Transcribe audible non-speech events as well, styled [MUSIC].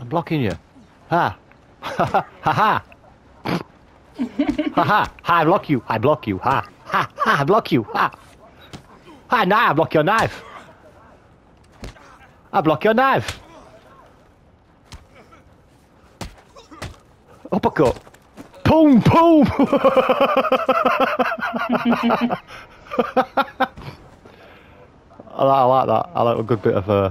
I'm blocking you. Ha. Ha ha. Ha ha. Ha, I block you. I block you. Ha. Ha ha, I block you. Ha. Ha, now I block your knife. I block your knife. Uppercut. Boom, boom. [LAUGHS] I, like, that. I like a good bit of uh,